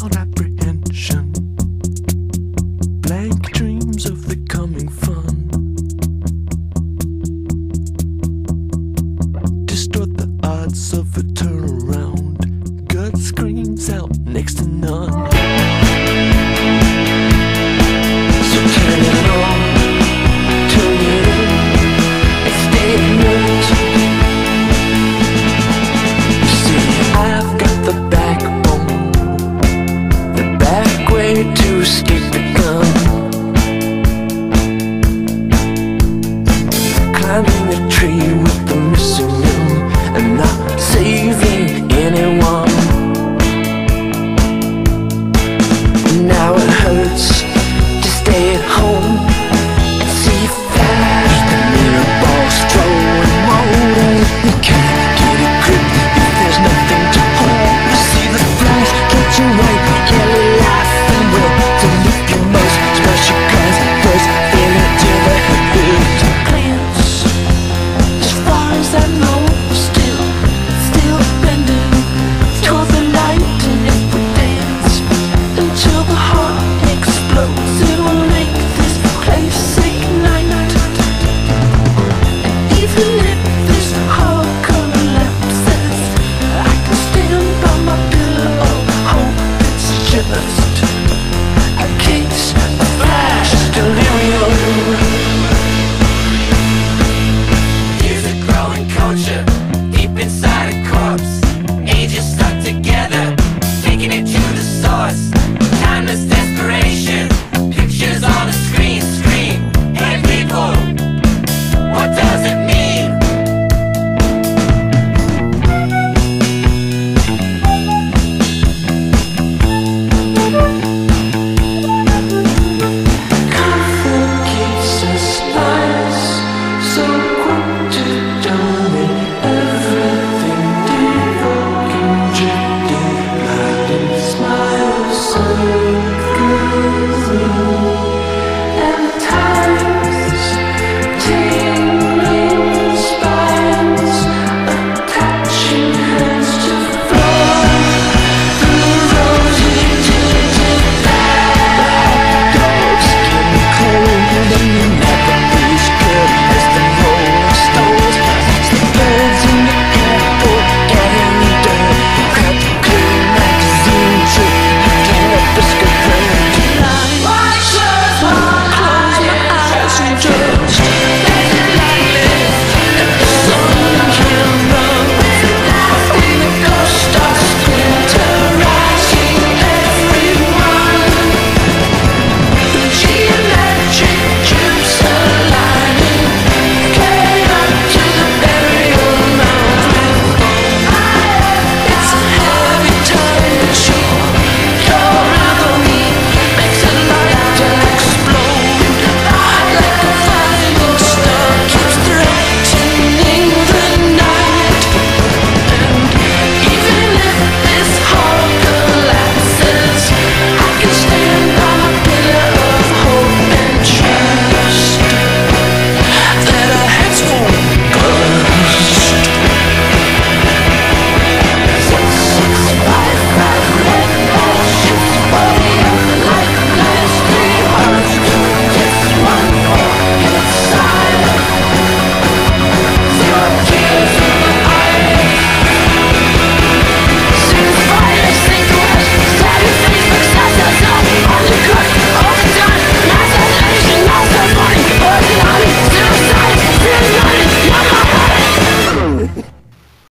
wild apprehension, And even